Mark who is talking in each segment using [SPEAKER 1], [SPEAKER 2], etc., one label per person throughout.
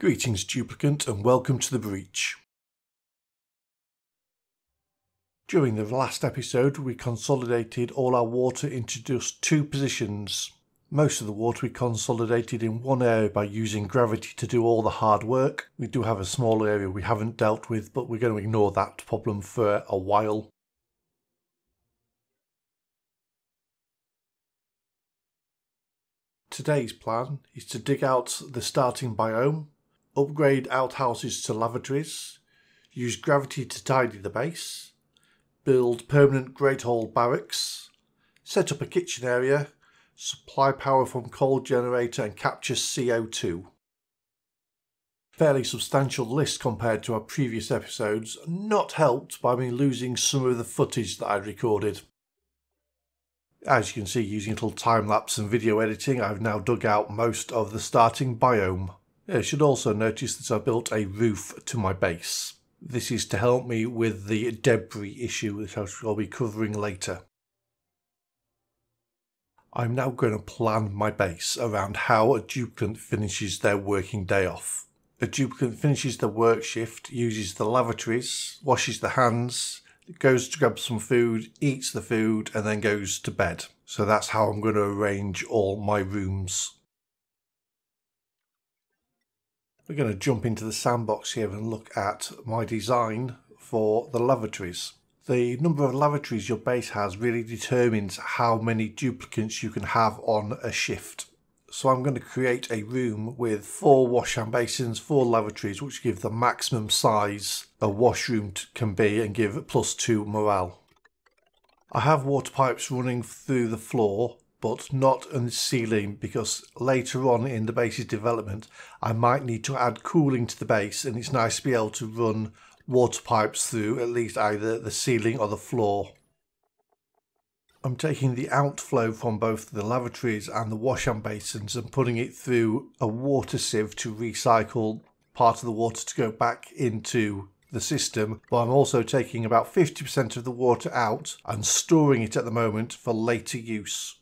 [SPEAKER 1] Greetings duplicant and welcome to the breach. During the last episode we consolidated all our water into just two positions. Most of the water we consolidated in one area by using gravity to do all the hard work. We do have a small area we haven't dealt with but we're going to ignore that problem for a while. Today's plan is to dig out the starting biome upgrade outhouses to lavatories, use gravity to tidy the base, build permanent Great Hall barracks, set up a kitchen area, supply power from coal generator and capture CO2. Fairly substantial list compared to our previous episodes, not helped by me losing some of the footage that I'd recorded. As you can see using a little time lapse and video editing I've now dug out most of the starting biome. You should also notice that I built a roof to my base. This is to help me with the debris issue which I shall be covering later. I'm now going to plan my base around how a duplicant finishes their working day off. A duplicant finishes the work shift, uses the lavatories, washes the hands, goes to grab some food, eats the food and then goes to bed. So that's how I'm going to arrange all my rooms. We're going to jump into the sandbox here and look at my design for the lavatories. The number of lavatories your base has really determines how many duplicants you can have on a shift. So I'm going to create a room with four wash hand basins, four lavatories, which give the maximum size a washroom can be and give plus two morale. I have water pipes running through the floor but not ceiling because later on in the base's development I might need to add cooling to the base and it's nice to be able to run water pipes through at least either the ceiling or the floor. I'm taking the outflow from both the lavatories and the wash hand basins and putting it through a water sieve to recycle part of the water to go back into the system, but I'm also taking about 50% of the water out and storing it at the moment for later use.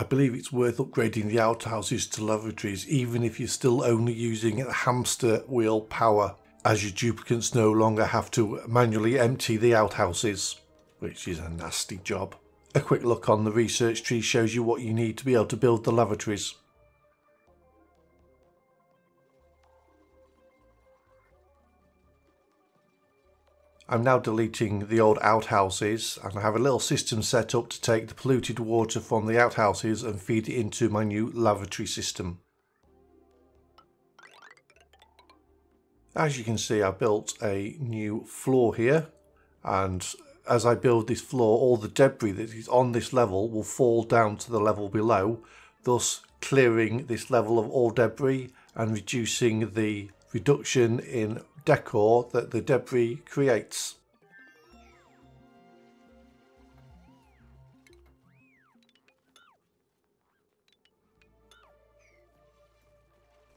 [SPEAKER 1] I believe it's worth upgrading the outhouses to lavatories even if you're still only using hamster wheel power as your duplicants no longer have to manually empty the outhouses, which is a nasty job. A quick look on the research tree shows you what you need to be able to build the lavatories. I'm now deleting the old outhouses and I have a little system set up to take the polluted water from the outhouses and feed it into my new lavatory system. As you can see I built a new floor here and as I build this floor all the debris that is on this level will fall down to the level below thus clearing this level of all debris and reducing the reduction in decor that the debris creates.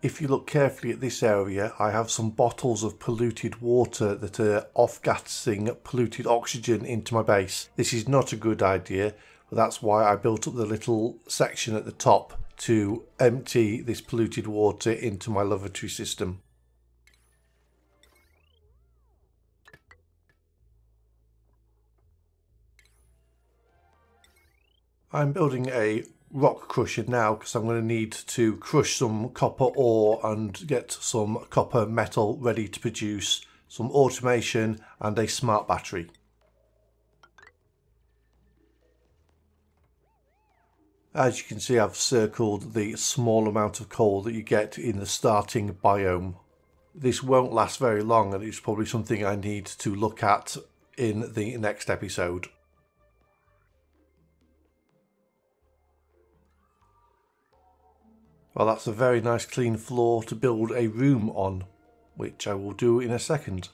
[SPEAKER 1] If you look carefully at this area, I have some bottles of polluted water that are off-gassing polluted oxygen into my base. This is not a good idea, but that's why I built up the little section at the top to empty this polluted water into my lavatory system. I'm building a rock crusher now because I'm going to need to crush some copper ore and get some copper metal ready to produce some automation and a smart battery. As you can see I've circled the small amount of coal that you get in the starting biome. This won't last very long and it's probably something I need to look at in the next episode. Well, that's a very nice clean floor to build a room on, which I will do in a second.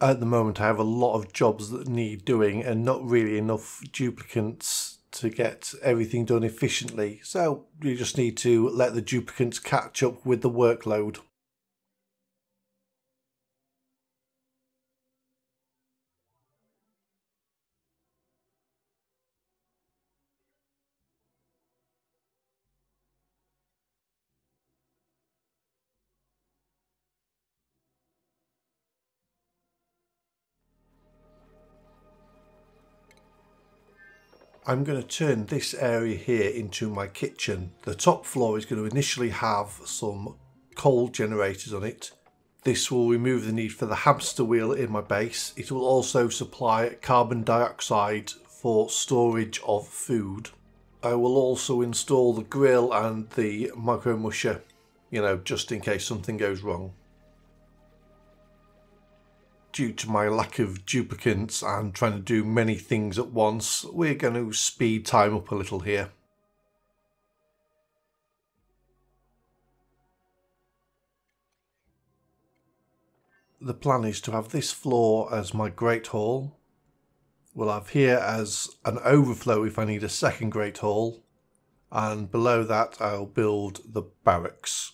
[SPEAKER 1] At the moment, I have a lot of jobs that need doing and not really enough duplicants to get everything done efficiently. So you just need to let the duplicants catch up with the workload. I'm going to turn this area here into my kitchen. The top floor is going to initially have some coal generators on it. This will remove the need for the hamster wheel in my base. It will also supply carbon dioxide for storage of food. I will also install the grill and the micro musher, you know, just in case something goes wrong due to my lack of duplicants and trying to do many things at once, we're going to speed time up a little here. The plan is to have this floor as my Great Hall. We'll have here as an overflow if I need a second Great Hall. And below that I'll build the barracks.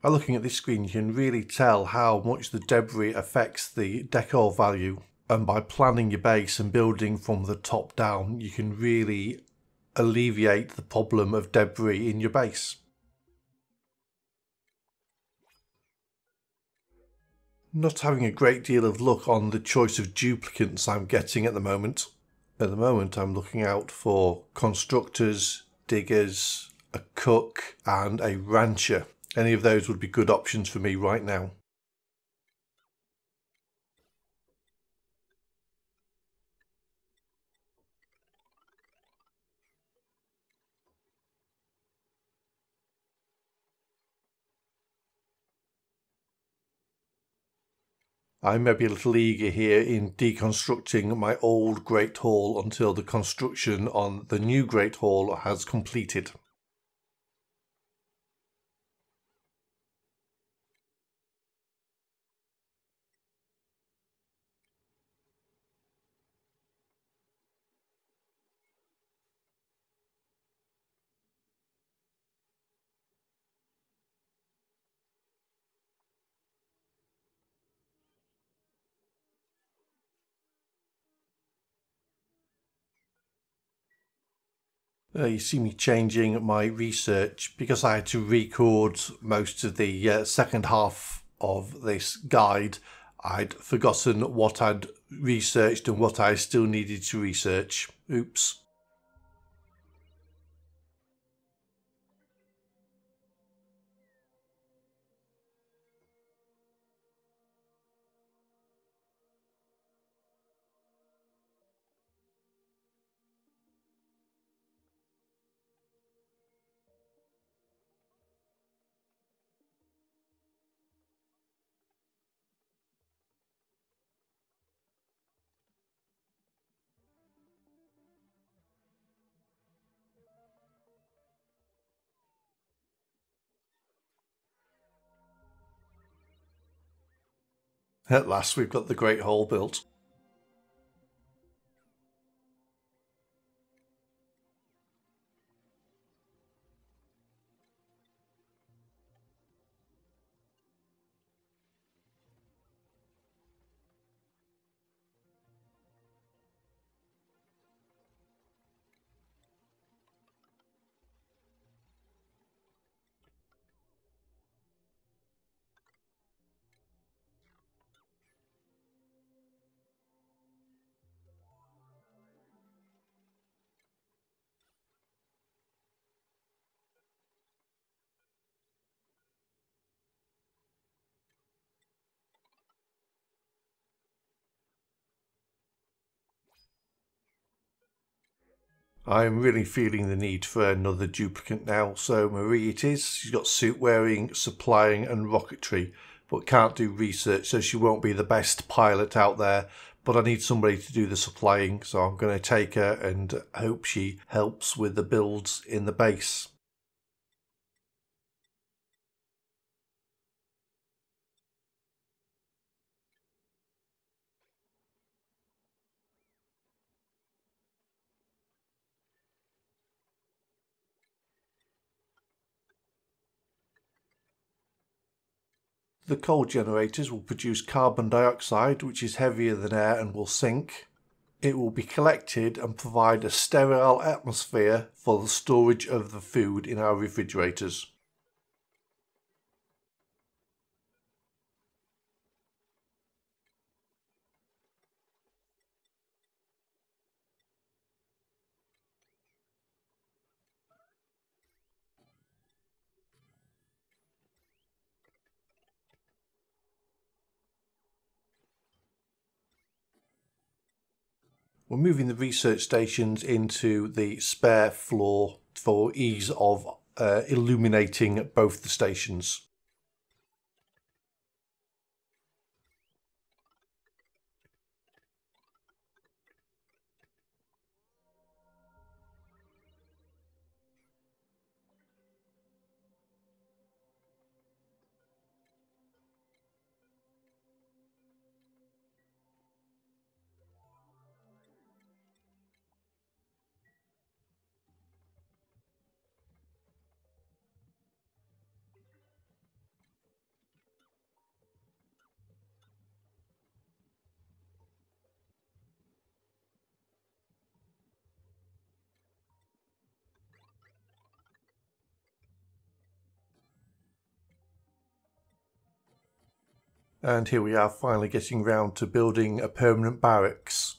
[SPEAKER 1] By looking at this screen you can really tell how much the debris affects the decor value and by planning your base and building from the top down you can really alleviate the problem of debris in your base. Not having a great deal of luck on the choice of duplicants I'm getting at the moment. At the moment I'm looking out for constructors, diggers, a cook and a rancher. Any of those would be good options for me right now. I may be a little eager here in deconstructing my old Great Hall until the construction on the new Great Hall has completed. Uh, you see me changing my research because I had to record most of the uh, second half of this guide. I'd forgotten what I'd researched and what I still needed to research. Oops. At last we've got the Great Hall built. I'm really feeling the need for another duplicant now. So Marie it is. She's got suit wearing, supplying and rocketry, but can't do research, so she won't be the best pilot out there. But I need somebody to do the supplying, so I'm going to take her and hope she helps with the builds in the base. The coal generators will produce carbon dioxide, which is heavier than air and will sink. It will be collected and provide a sterile atmosphere for the storage of the food in our refrigerators. We're moving the research stations into the spare floor for ease of uh, illuminating both the stations. And here we are finally getting round to building a permanent barracks.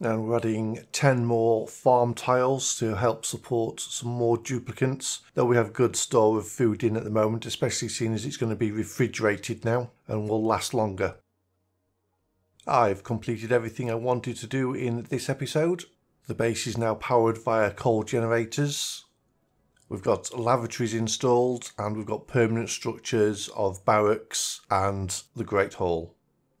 [SPEAKER 1] And we're adding 10 more farm tiles to help support some more duplicants though we have good store of food in at the moment especially seeing as it's going to be refrigerated now and will last longer. I've completed everything I wanted to do in this episode. The base is now powered via coal generators. We've got lavatories installed and we've got permanent structures of barracks and the Great Hall.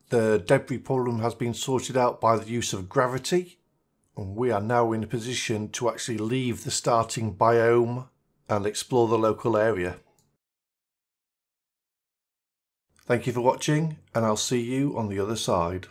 [SPEAKER 1] The debris problem has been sorted out by the use of gravity, and we are now in a position to actually leave the starting biome and explore the local area. Thank you for watching, and I'll see you on the other side.